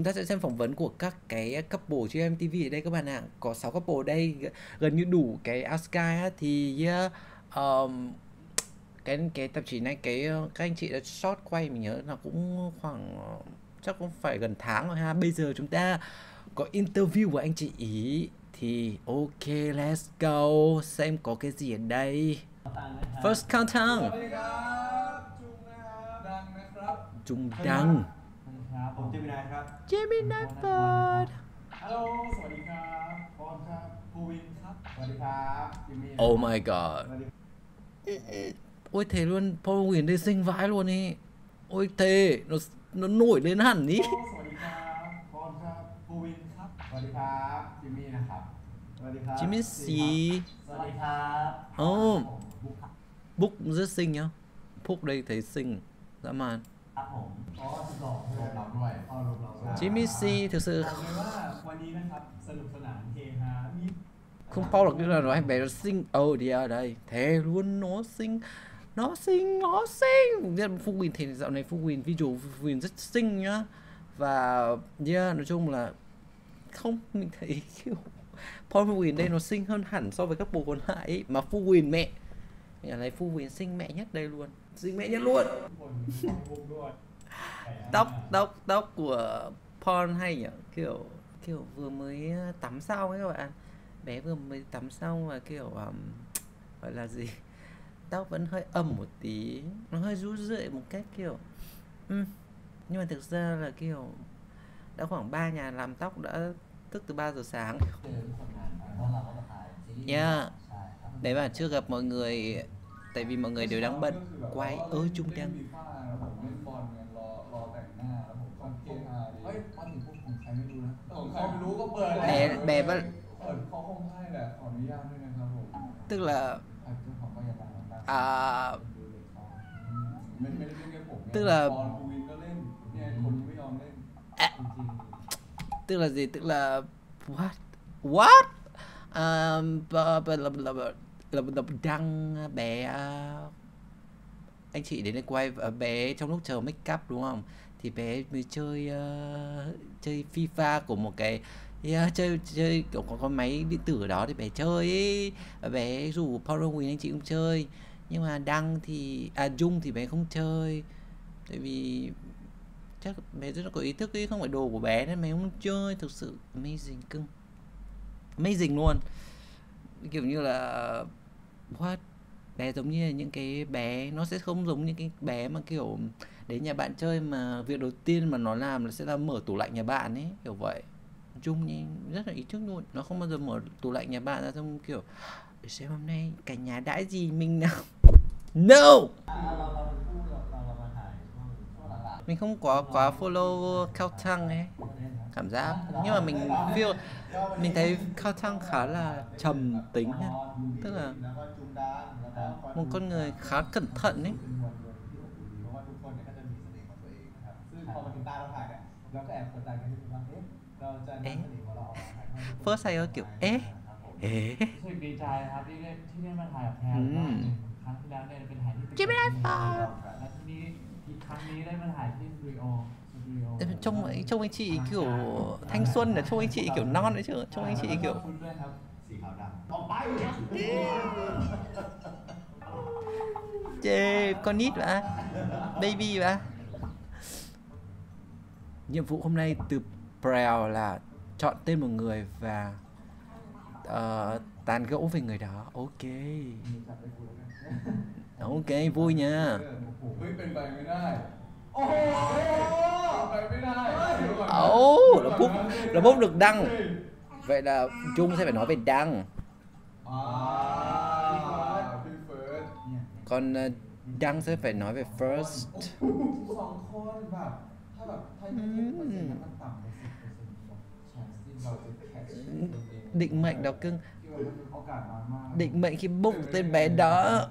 chúng ta sẽ xem phỏng vấn của các cái couple trên MTV ở đây các bạn ạ. À. có 6 couple ở đây gần như đủ cái Oscar thì yeah, um, cái cái tạp chí này cái ờ, các anh chị đã short quay mình nhớ là cũng khoảng ờ, chắc cũng phải gần tháng rồi ha. Bây giờ chúng ta có interview của anh chị ý. Thì ok let's go. Xem có cái gì ở đây. First countdown. Trung đăng. ับผมเจมินายครับเจมินายเปิดฮัลโหลสวัสดีครับบอลครับภูวินครับสวัสดีครับจมมี่ Oh my god โอ้ยเทล้วนพอวินได้ซิงไว้ล้วนนี่โอ้ยเทนนนหน่วยเลยนั่นนี่สวัสดีครับบอลครับภูวินครับสวัสดีครับจิมมี่นะครับสวัสดีครับจิมมี่สีสวัสดีครับโอ้บุ๊กจะซิงเนาะพวกได้เทซิงละมาน ครับผมอ๋อสุดหล่อ รวมเราด้วย อ๋อรวมเรา Jimmy C thực sự บอกเลยว่าวันนี้นะครับสนุกสนานเฮฮามี không bao được là nói em bé nó xinh oh đi ở đây thế luôn nó xinh nó xinh nó xinh Rất- Phúc Quỳnh thì dạo này Phúc Quỳnh ví dụ Phúc Quỳnh rất xinh nhá và yeah nói chung là không mình thấy kiểu Paul Phúc Quỳnh đây nó xinh hơn hẳn so với các bộ còn lại ấy. mà Phúc Quỳnh mẹ nhà này Phúc Quỳnh xinh mẹ nhất đây luôn dính mẹ nhân luôn. Tóc tóc tóc của porn hay nhỉ? Kiểu kiểu vừa mới ờ, tắm xong ấy các bạn. Bé vừa mới tắm xong và kiểu um, gọi là gì? Tóc vẫn hơi ẩm một tí. Nó hơi rũ rượi một cách kiểu ừ. nhưng mà thực ra là kiểu đã khoảng 3 nhà làm tóc đã thức từ 3 giờ sáng. Dạ. Yeah. đấy mà chưa gặp mọi người tại vì mọi người đều đang bận quay ơi trungเล่น đang ฟีฟ่าแล้วผมเล่นบอลกันรอรอแต่งหน้าแล้วผมก็เฮฮาดีเฮ้ยมาถึงพวกของใครไม่รู้นะของใครไม่รู้ก็เปิด bé bé vẫn เปิดเขาคงให้แหละขออนุญาตด้วยนะครับผม tức là อ่ะเจ้าของก็อย่าดังมาก à, ดูเลยเขา ไม่ไม่ได้เล่นแค่ผมไง tức là บอลภูวินก็เล่นเนี่ยคนนี้ไม่ยอมเล่น จริง tức là gì tức là what what um, b- b- là, là, là, là, đập đăng à, bé à, anh chị đến đây quay à, bé trong lúc chờ make up đúng không? Thì bé mới chơi uh, chơi FIFA của một cái yeah, chơi chơi kiểu có con máy điện tử ở đó thì bé chơi ấy. Bé rủ Power anh chị cũng chơi. Nhưng mà đăng thì à dung thì bé không chơi. Tại vì chắc bé rất là có ý thức ấy không phải đồ của bé nên bé không chơi. Thực sự amazing cưng. Amazing luôn. Kiểu như là what? Bé giống như là những cái bé, nó sẽ không giống những cái bé mà kiểu đến nhà bạn chơi mà việc đầu tiên mà nó làm là sẽ là mở tủ lạnh nhà bạn ấy, kiểu vậy. Chung nhé rất là ý thức luôn. Nó không bao giờ mở tủ lạnh nhà bạn ra xong kiểu, để xem hôm nay cả nhà đãi gì mình nào no! Mình không có quá follow cao thăng ấy ๆประเด็นนะ cảm giác nhưng mà mình feel mình thấy Cao Thăng khá là trầm tính ấy. tức là แล้วก็จุงดังแล้วก็ một con người khá cẩn thận ấy เป็นมวลรวมที่อบอุ่นดีเพราะว่าทุกคนเนี่ยก็จะมีเสน่ห์ของตัวเองนะครับซึ่งพอมาถึงตาเราถ่ายเนี่ยเราก็แอบกดดันกันนิดนึงว่าเอ๊ะเราจะนำเสน่ห์ของเราออกมาถ่ายทอดให้ทุกคน first ไ kiểu kiểu ế ครับผม ế รู้สึกดีใจครับที่ได้ที่ได้มาถ่ายกับแพร อื ร ม อบหนึ่งครั้งที่แล้วเนี่ยเป็นถ่ายที่ตึก Gemini แกรมมี่ Five และที่นี้อีกครั้งนี้ได้มาถ่ายที่สตูดิโอสตูดิโอ trông ấy trông anh chị kiểu thanh xuân là trông anh chị kiểu non đấy chứ trông anh chị kiểu chê con nít mà baby mà nhiệm vụ hôm nay từ Braille là chọn tên một người và ờ, uh, tàn gẫu về người đó. Ok. Ok vui nha. Ấu, oh, là búp, là búp được đăng Vậy là Chung sẽ phải nói về đăng Còn đăng sẽ phải nói về first Định mệnh đó cưng Định mệnh khi bụng tên bé đó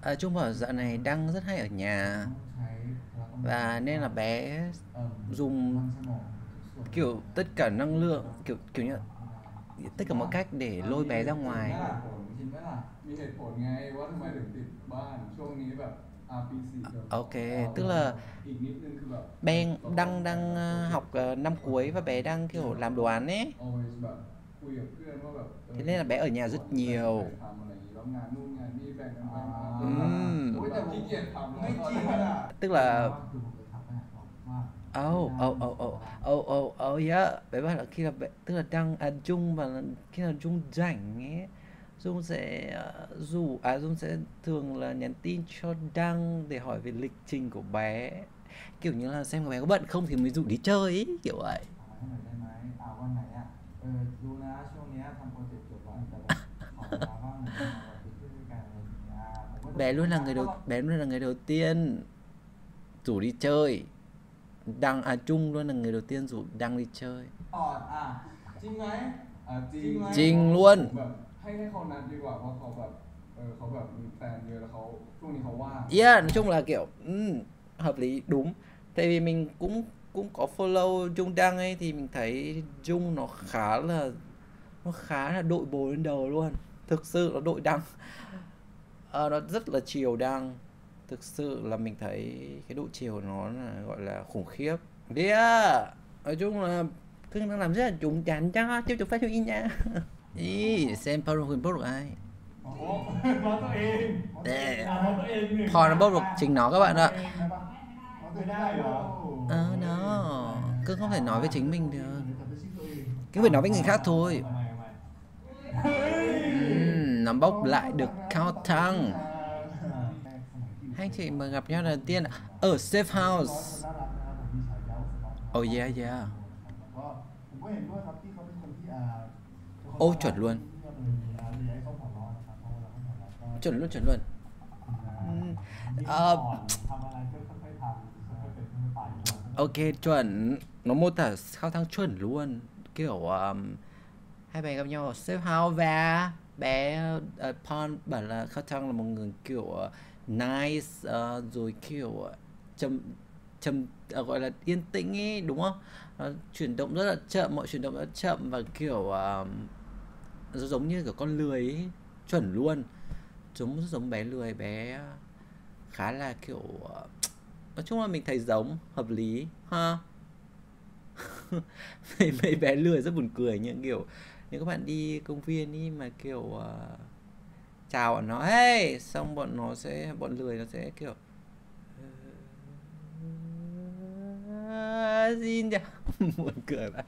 à, Trung bảo dạo này đăng rất hay ở nhà ต้องใช้พละกำลัง và nên là bé เอิ่ม dùng มันสมองทุกส่วน kiểu tất cả năng lượng kiểu kiểu như tất cả mọi cách để lôi bé ra ngoài มีเหตุผลจริงไหมล่ะมีเหตุผลไงว่าทำไมถึงติดบ้านช่วงนี้แบบ RPC kiểu โอเค tức là อีกนิดนึงคือแบบ bé đang đang ờ, học ờ, năm cuối và bé đang kiểu làm đồ án ấy always แบบคุยกับเพื่อนว่าแบบเออ thế nên là bé ở nhà rất nhiều ทำอะไรอย่างงี้แล้วงานนู่นงานนี่แบ่งกันไป อืม โอ้ยแต่ขี้เกียจทำ ไม่จริงอ่ะ tức là คือผมเลยทักไปหาเขาว่า Oh, oh, oh, oh, oh, oh, oh, yeah. Bé bảo là khi là bé, tức là đang à, Dung và khi nào Dung rảnh ấy, Dung sẽ ờ, rủ, à Dung sẽ thường là nhắn tin cho Đăng để hỏi về lịch trình của bé. Kiểu như là xem có bé có bận không thì mới rủ đi chơi ấy, kiểu vậy. เอาไว้ให้หน่อยได้ไหมอ่าวันไหนอ่ะ เออดูนะช่วงเนี้ยทำโปรเจกต์จบแล้วแต่แบบขอเวลาบ้างหน่อยได้ไหม Bé luôn là người đầu bé luôn là người đầu tiên rủ đi chơi. Đăng à Trung luôn là người đầu tiên rủ Đăng đi chơi. ก่อนอ่ะจริงไหม อ่ะจริง จริงไหม จริงล้วน แบบให้ให้เขานัดดีกว่าเพราะเขาแบบเออเขาแบบมีแฟนเยอะแล้วเขาช่วงนี้เขาว่าง Yeah, nói chung là kiểu ừm, hợp lý đúng. Tại vì mình cũng cũng có follow Dung Đăng ấy thì mình thấy Dung nó khá là nó khá là đội bồ lên đầu luôn. Thực sự nó đội Đăng. à, nó rất là chiều đang. Thực sự là mình thấy cái độ chiều nó là gọi là khủng khiếp. Đi yeah. nói chung là cưng đang làm rất là trùng chán cho tiếp tục phát cho in nha ý xem Paul Huyền Bốc được ai? Paul Bốc được chính nó các bạn ạ. Ờ à, đó không thể nói với chính mình được. Cứ phải nói với người khác thôi nắm bốc lại được cao thăng. Hai chị mà gặp nhau lần tiên ở safe house. Oh yeah yeah. Ô oh, chuẩn luôn. Chuẩn luôn chuẩn luôn. Uh, ok chuẩn. Nó mô tả khao thăng chuẩn luôn. Kiểu um, hai bạn gặp nhau ở safe house và bé ờ, uh, Pon bảo là Khao Thăng là một người kiểu uh, nice uh, rồi kiểu uh, trầm trầm uh, gọi là yên tĩnh ấy đúng không? uh, chuyển động rất là chậm, mọi chuyển động rất chậm và kiểu uh, giống như kiểu con lười ấy, chuẩn luôn. Giống giống bé lười, bé khá là kiểu uh, nói chung là mình thấy giống hợp lý ha. mấy, mấy bé lười rất buồn cười những kiểu nếu các bạn đi công viên đi mà kiểu uh, chào bọn nó hey xong bọn nó sẽ bọn lười nó sẽ kiểu "Ờ, xin chào buồn cười vậy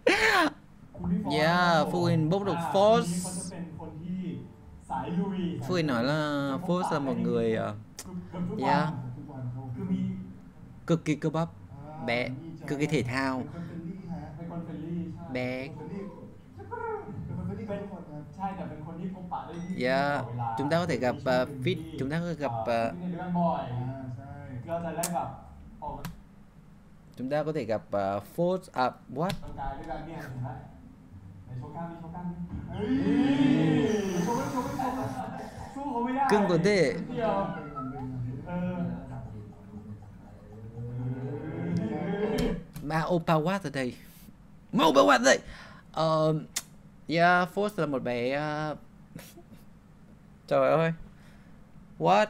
คุณพี่ฟอร์ Yeah, นะครับผม Phương Hình bốc được อ่า Force คนนี้เขาจะเป็นคนที่สายลุย Phương nói là Force là một người uh, เกือบทุกวัน Yeah. ทุกวันเขาคือมี cực kỳ cơ bắp อ่า bé มีใจ cực kỳ thể thao เป็นคนเฟรนลี่ฮะ bé เป็นคนเฟรนลี่เป็นคนเฟรนลี่เป็นคนใช่แต่เป็นคนที่พบปะได้ที่ Yeah, ตลอดเวลา chúng ta có thể gặp,ไม่ใช่ uh, fit, chúng ta có thể gặp, อ่า uh, ที่ในเรื่องบ่อย อ่าใช่ ก็จะได้แบบออก chúng ta có thể gặp uh, Force à what กำลังกายด้วยกันเนี่ยเห็นไหมในโชว์กล้ามมีโชว์กล้ามมีเฮ้ยโชว์ไม่โชว์ไม่โชว์สู้เขาไม่ได้ cưng có thể เดียวเออ Ma Opa Watt ở đây Ma Opa Watt đây Ờ, Yeah, Force là một bé uh, Trời ơi. What?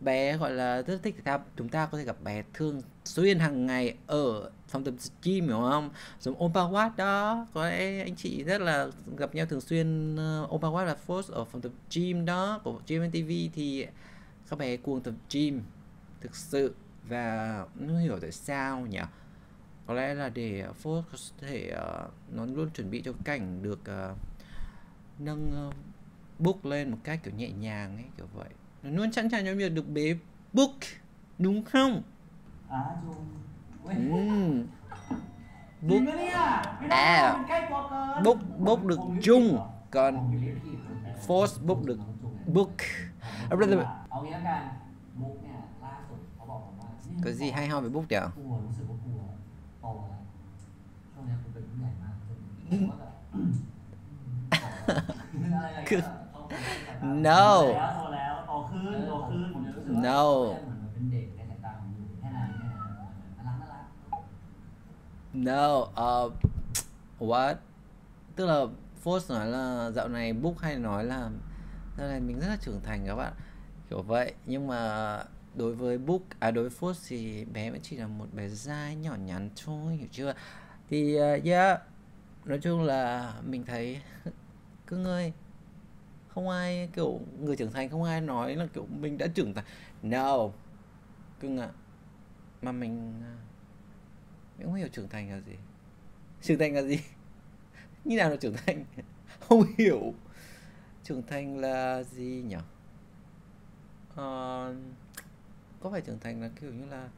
Bé gọi là rất thích thể thao Chúng ta có thể gặp bé thường xuyên hàng ngày Ở phòng tập gym hiểu không? Giống Opa Watt đó. Có lẽ anh chị rất là gặp nhau thường xuyên uh, Opa Watt và Force ở phòng tập gym đó Của Gym TV thì Các bé cuồng tập gym Thực sự. Và không hiểu tại sao nhỉ? có lẽ là để ờ, Fox có thể uh, nó luôn chuẩn bị cho cảnh được uh, nâng uh, book lên một cách kiểu nhẹ nhàng ấy kiểu vậy. Nó luôn sẵn sàng cho việc được bế book đúng không? Ừ. À book. à. Book book được chung còn force book được book. À, có gì hay ho về book nhỉ โตแล้วช่วงนี้คุณเป็นผู้ใหญ่มากจนผมว่าแบบอะไรอะไรก็เขาคงไม่สายตา no แล้วโตแล้วโตขึ้นโตขึ้น ผมจะรู้สึกว่า No เหมือนมันเป็นเด็กในสายตาผมอยู่แค่นั้นแค่นั้นน่ารักน่ารัก No, uh, what? Tức là Force nói là dạo này Book hay nói là dạo này mình rất là trưởng thành các bạn kiểu vậy nhưng mà đối với book à đối với food thì bé vẫn chỉ là một bé dai nhỏ nhắn thôi hiểu chưa? Thì uh, yeah nói chung là mình thấy cứ ngơi. Không ai kiểu người trưởng thành không ai nói là kiểu mình đã trưởng thành. No cưng ạ. Mà mình à, mình không hiểu trưởng thành là gì. Trưởng thành là gì? Như nào là trưởng thành? Không hiểu. Trưởng thành là gì nhỉ? Uh, có phải trưởng thành là kiểu như là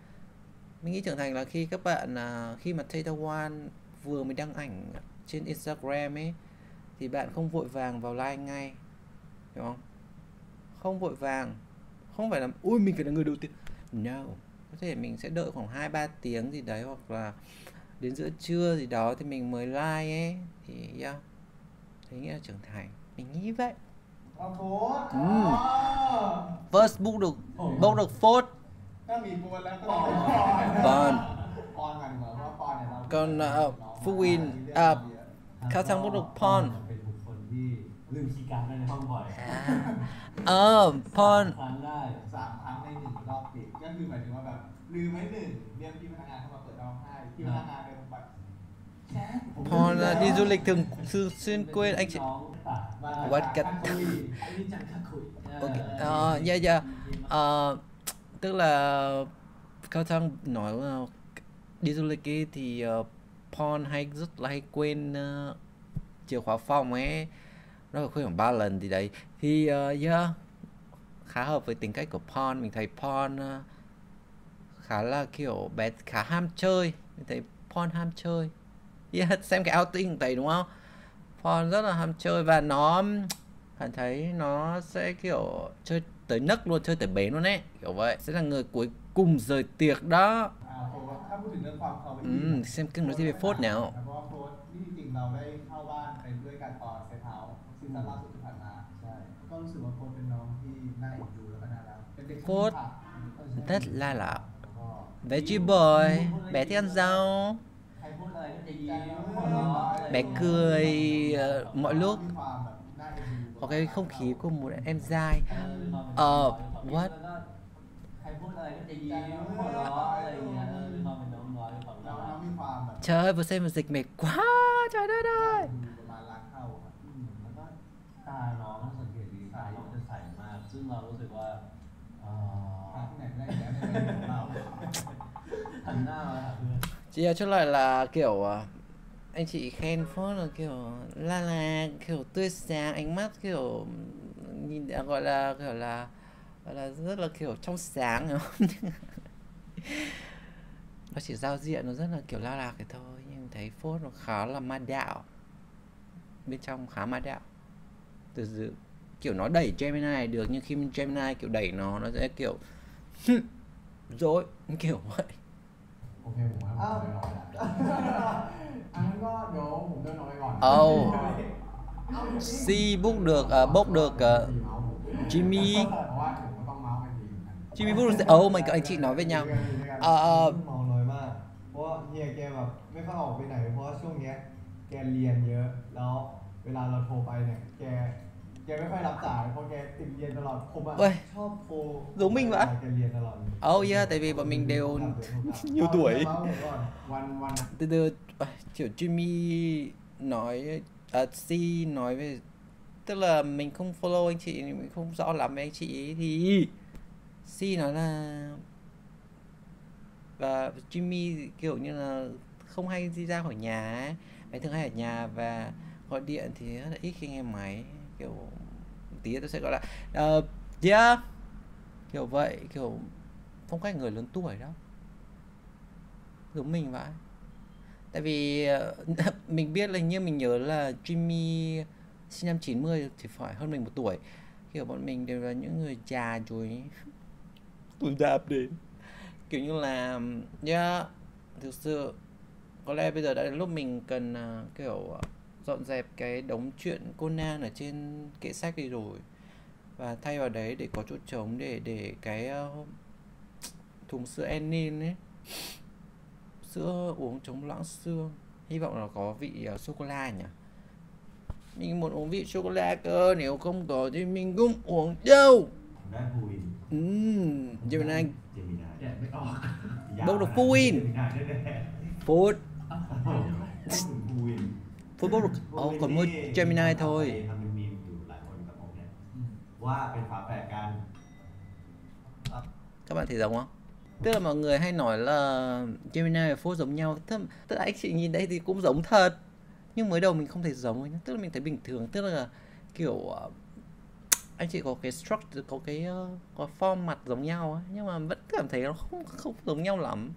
mình nghĩ trưởng thành là khi các bạn à, khi mà Theta One vừa mới đăng ảnh trên Instagram ấy thì bạn không vội vàng vào like ngay hiểu không? Không vội vàng không phải là ui mình phải là người đầu tiên. No có thể mình sẽ đợi khoảng 2 3 tiếng gì đấy hoặc là đến giữa trưa gì đó thì mình mới like ấy thì yeah. thế nghĩa là trưởng thành. Mình nghĩ vậy. First book được book được phốt ถ้ามีโพสต์แล้วก็ต้องเป็นปอนปอนปอนกันดีกว่าเพราะว่าปอนเนี่ยเรา còn uh, Phú Win à, Cao Thắng Book được ก็ Pon เป็นบุคคลที่ลืมคีย์การ์ดไว้ในห้องบ่อยเออพอนครั้งได้สามครั้งในหนึ่งรอบปิดก็คือหมายถึงว่าแบบลืมไว้หนึ่งเรียกพี่พนักงานเข้ามาเปิดห้องให้พี่พนักงานเดินแบบแชท hoặc là đi du lịch thường xuyên quên anh chị. What cái ok. Uh, yeah yeah uh, tức là cao thăng nói là đi du lịch ấy thì uh, Paul hay rất là hay quên uh, chìa khóa phòng ấy. Nó quên khoảng ba lần thì đấy. Thì uh, yeah khá hợp với tính cách của Paul. Mình thấy Paul uh, khá là kiểu bé khá ham chơi. Mình thấy Paul ham chơi yeah, xem cái outing tẩy đúng không? Pawn rất là ham chơi và nó cảm thấy nó sẽ kiểu chơi tới nấc luôn chơi tới bến luôn ấy kiểu vậy. Sẽ là người cuối cùng rời tiệc đó. Ừ, xem kinh nó gì về phốt nào. Phốt rất là là veggie boy bé thích ăn rau. Dạ. bé cười uh, mọi lúc. Có cái không khí của một em dai ờ uh, what? Trời ơi vừa xem một dịch mệt quá. Trời đất ơi. chị à, chốt lại là kiểu à, anh chị khen phốt là kiểu la la kiểu tươi sáng ánh mắt kiểu nhìn à, gọi là kiểu là gọi là rất là kiểu trong sáng nó chỉ giao diện nó rất là kiểu la la cái thôi nhưng thấy phốt nó khá là ma đạo. Bên trong khá ma đạo. Từ dự kiểu nó đẩy Gemini được nhưng khi Gemini kiểu đẩy nó nó sẽ kiểu dối kiểu vậy. โอเคผมว่าผมเดินออกแล้วอันนั้นก็เดี๋ยวผมเดินออกไปก่อน Oh. Si book được à, bốc được à, Jimmy เพราะว่าผมก็ต้องเมาส์กันดีเหมือนกัน Jimmy book được Oh my god anh chị nói với nhau Ờ, ờ, เมาน้อยมาก เพราะว่าเฮียแกแบบไม่ค่อยออกไปไหน เพราะว่าช่วงเนี้ยแกเรียนเยอะ แล้วเวลาเราโทรไปเนี่ย แก แกไม่ค่อยรับสาย เพราะแกติดเรียนตลอด ผมอะ เว้ย ชอบโทร giống mình vậy. แกเรียนตลอดเลย Oh yeah tại vì bọn mình đều โทรศัพท์ nhiều tuổi เมาส์ผมก่อนวันวัน từ từ à, kiểu Jimmy nói à, Si nói về tức là mình không follow anh chị mình không rõ lắm với anh chị ấy thì Si nói là và Jimmy kiểu như là không hay đi ra khỏi nhà ấy anh thường hay ở nhà và gọi điện thì rất là ít khi nghe máy kiểu tí tôi sẽ gọi là uh, yeah. Kiểu vậy kiểu phong cách người lớn tuổi đó. Giống mình vậy tại vì uh, mình biết là như mình nhớ là Jimmy sinh năm 90 thì phải hơn mình một tuổi. Kiểu bọn mình đều là những người già rồi. Tuổi đạp đến. Kiểu như là yeah, thực sự có lẽ bây giờ đã đến lúc mình cần uh, kiểu uh, dọn dẹp cái đống chuyện Conan ở trên kệ sách đi rồi. Và thay vào đấy để có chỗ trống để để cái uh, thùng sữa Enin ấy. Sữa uống chống loãng xương. Hy vọng là có vị uh, sô cô la nhỉ? Mình muốn uống vị sô cô la cơ nếu không có thì mình cũng uống đâu. Ừm, giờ mình anh Bốc được full in Food กะไม่ออก Bốc được Fuin เจมินายแน่ Food ๆพูดถึงฟูวิน Food bốc được Ồ còn mỗi Gemini thôi ทำเป็นมีมอยู่หลายคนกับผมเนี่ยว่าเป็นฝาแฝดกัน Các bạn thấy giống không? Tức là mọi người hay nói là Gemini và Food giống nhau Tức, tức là anh chị nhìn đây thì cũng giống thật Nhưng mới đầu mình không thấy giống ấy. Tức là mình thấy bình thường Tức là kiểu ờ, anh chị có cái structure có cái ờ, có form mặt giống nhau ấy, nhưng mà vẫn cảm thấy nó không không giống nhau lắm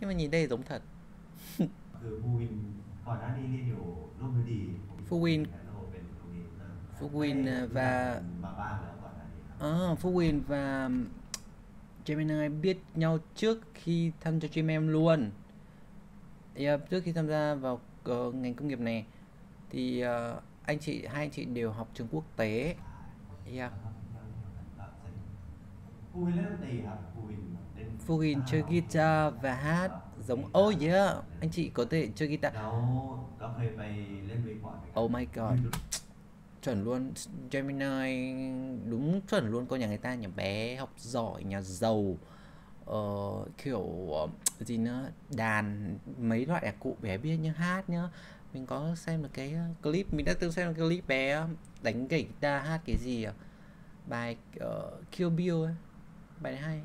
nhưng mà nhìn đây giống thật คือฟูวิน ก่อนหน้านี้เรียนอยู่ร่วมฤดี ฟูวิน แล้วเป็นฟูวินนะ ฟูวินvà มาบ้างแล้วก่อนหน้านี้ครับ à, Phú Quyền và Gemini biết nhau trước khi tham gia GMM luôn yeah, trước khi tham gia vào ờ, ngành công nghiệp này thì ờ, anh chị hai anh chị đều học trường quốc tế yeah. ฟูวินเล่นดนตรีครับฟูวินเล่น Phú Quyền chơi guitar và hát giống oh yeah anh chị có thể chơi guitar. Đâu oh my god. Chuẩn luôn. Gemini đúng chuẩn luôn. Cô nhà người ta nhà bé học giỏi nhà giàu. Uh, kiểu uh, gì nữa? Đàn mấy loại nhạc cụ bé biết nhưng hát nhá. Mình có xem được cái ờ, clip mình đã từng xem được cái clip bé đánh gậy guitar hát cái gì à? bài uh, Kill Bill ấy. Bài này hay.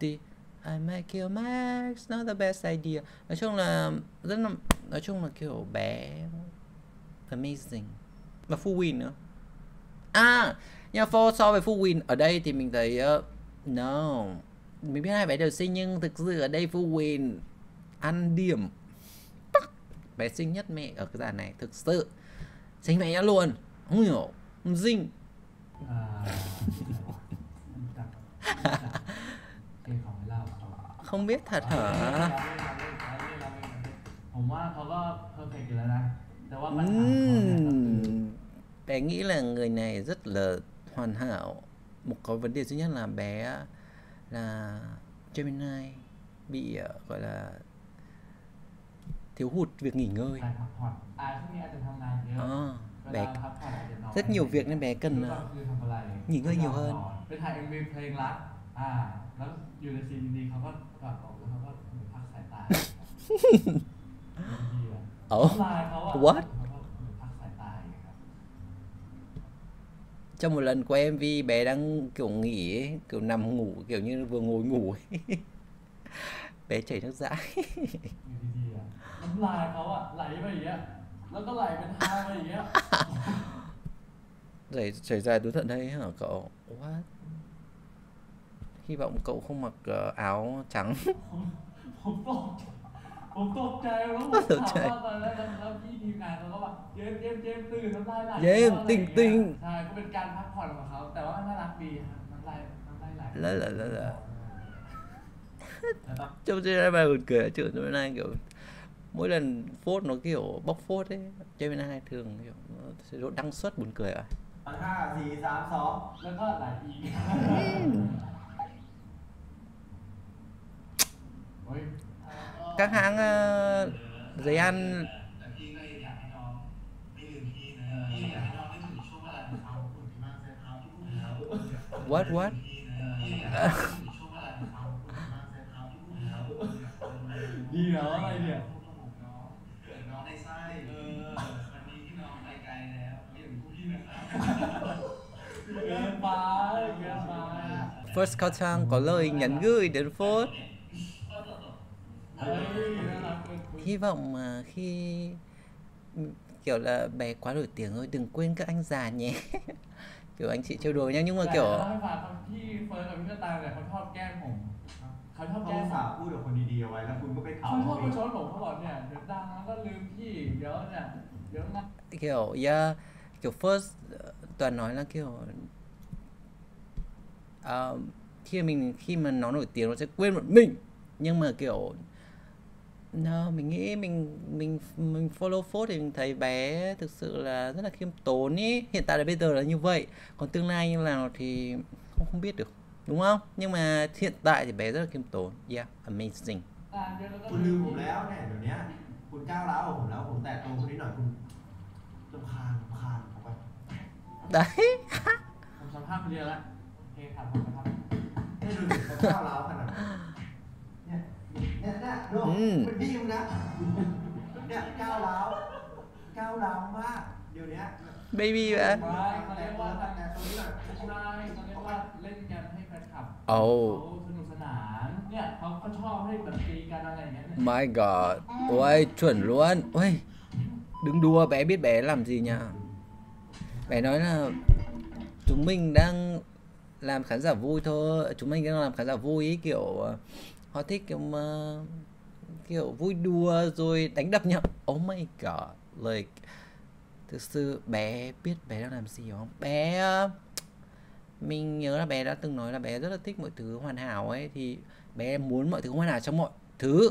Thì I might kill Max not the best idea. Nói chung là rất là nói chung là kiểu bé amazing. Và Phu Win nữa. À nhưng mà so với Phu Win ở đây thì mình thấy uh, no. Mình biết hai bé đều xinh nhưng thực sự ở đây Phu Win ăn điểm. Bé xinh nhất mẹ ở cái dàn này thực sự. Xinh mẹ nhá luôn. Không hiểu. Không dinh อ่ không biết thật hả ผมว่าเขาก็เพอร์เฟกต์อยู่แล้วนะ แต่ว่าปัญหาของเขาเนี่ยก็คือ Ừm, bé nghĩ là người này rất là hoàn hảo một có vấn đề duy nhất là bé là Gemini bị ờ, gọi là thiếu hụt việc nghỉ ngơi การพักผ่อนอ่าช่วงนี้อาจจะทำงานเยอะ Ờ, เว bé ลาพักผ่อนอาจจะน้อย rất nhiều việc nên bé คือ cần ก็ ờ, คือทำอะไร nghỉ ngơi nhiều hơn ไปถ่าย MV เพลงรัก อ่า แล้วอยู่ในซีนดีๆเขาก็กอดอกแล้วเขาก็เหมือนพักสายตาดีอะ Ồ, น้ำลายเขาอะ what? เขาก็เหมือนพักสายตาอย่างเงี้ยครับ trong một lần quay MV bé đang kiểu nghỉ ấy, kiểu nằm ngủ kiểu như vừa ngồi ngủ ấy. bé chảy nước dãi อยู่ดีๆอะน้ำลายเขาอะไหลไปอย่างเงี้ย แล้วก็ไหลเป็นทางไปอย่างเงี้ย chảy chảy dài túi thận đây hả cậu what hy vọng cậu không mặc ờ, áo trắng ผมตกผมตกใจแล้วผม ตกใจ ถามว่าตอนแรกแล้วพี่ทีมงานเขาก็แบบเจมส์เจมส์เจมส์ตื่นน้ำลายไหล เจมส์ อะไรอย่าง ติ้ เงี้ย ง ใช่ก็เป็นการพักผ่อนของเขา แต่ว่าน่ารักดีครับน้ำลายน้ำลายไหล Lá là lá là Trong Gemini buồn cười ở trường Gemini kiểu mỗi lần phốt nó kiểu bóc phốt ấy Gemini thường kiểu nó sẽ độ đăng xuất buồn cười à ห้าสี่สามสอง แล้วก็ไหลอีก các hãng ờ, giấy ăn แต่พี่ก็อยากให้น้องไม่ลืมพี่นะพี่อยากให้น้องได้ถึงช่วงเวลาของเขาคุณมากเลยครับ what what ดีเนาะอะไรเนี่ย น้องในไส้เออวันนี้ที่น้องไปไกลแล้วไม่ถึงพวกพี่นะครั Hy vọng mà khi kiểu là bé quá nổi tiếng rồi đừng quên các anh già nhé kiểu anh chị trêu đùa nhau nhưng mà แต่ kiểu เล่าให้ฟังครับพี่เฟิร์สกับพี่กระตายเนี่ยเขาชอบแกล้งผมเขาชอบ เขา แกล้ง สาห์พูดกับคนดีๆเอาไว้แล้วคุณก็ไป เขา เผา ชอบ เขา ไป อีก ชนผมเขาบอกเนี่ยเดี๋ยวดังแล้วก็ลืมพี่เดี๋ยวเนี่ยเดี๋ยวนะ kiểu yeah, kiểu first ờ, toàn nói là kiểu ờ, khi mà mình khi mà nó nổi tiếng nó sẽ quên một mình nhưng mà kiểu no, mình nghĩ mình mình mình follow phốt thì mình thấy bé thực sự là rất là khiêm tốn ý hiện tại là bây giờ là như vậy còn tương lai như nào thì không không biết được đúng không nhưng mà hiện tại thì bé rất là khiêm tốn yeah amazing งานเยอะแล้วก็ คุณลืมผมแล้วเนี่ยเดี๋ยวเนี้ยคุณก้าวร้าวกับผมแล้วผมแตะตัวคุณนิดหน่อยคุณรำคาญรำคาญออกไป đấy ผมสัมภาษณ์คนเดียวแล้วโอเคครับผมนะครับ ให้ดูดิเขาก้าวร้าวขนาดไหนเนี่ย เนี่ยนะดูเป็นพี่ดูนะเนี่ยก้าวร้าวก้าวร้าวมากเดี๋ยวนี้ ừ. baby วะเล่นกันให้แฟนคลับโอ้สนุกสนานเนี่ยเขาเขาชอบให้แบบตีกันอะไรอย่างเงี้ย my god. Ôi chuẩn luôn. Ôi đừng đùa bé biết bé làm gì nha bé nói là chúng mình đang làm khán giả vui thôi. Chúng mình đang làm khán giả vui ý, kiểu ờ, họ thích kiểu mà kiểu vui đùa rồi đánh đập nhau. Oh my god like thực sự bé biết bé đang làm gì không? Bé mình nhớ là bé đã từng nói là bé rất là thích mọi thứ hoàn hảo ấy thì bé muốn mọi thứ hoàn hảo trong mọi thứ.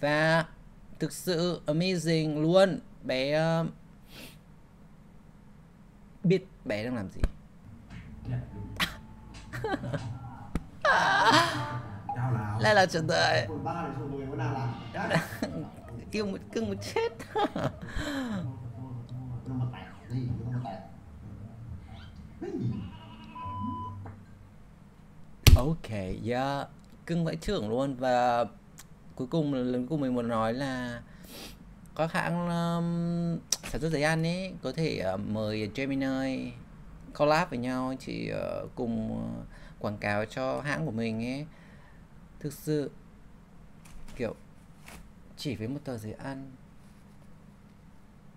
Và thực sự amazing luôn. Bé ờ, biết bé đang làm gì đây là chuyện đời kêu một kêu một chết. Ok yeah cưng vãi trưởng luôn. Và cuối cùng lần cuối mình muốn nói là các hãng um, sản xuất giấy ăn ấy có thể uh, mời Gemini collab với nhau chỉ uh, cùng uh, quảng cáo cho hãng của mình ấy thực sự, kiểu, chỉ với một tờ giấy ăn,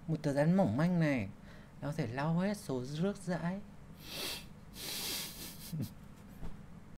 một tờ giấy ăn mỏng manh này, nó có thể lau hết số rước rãi.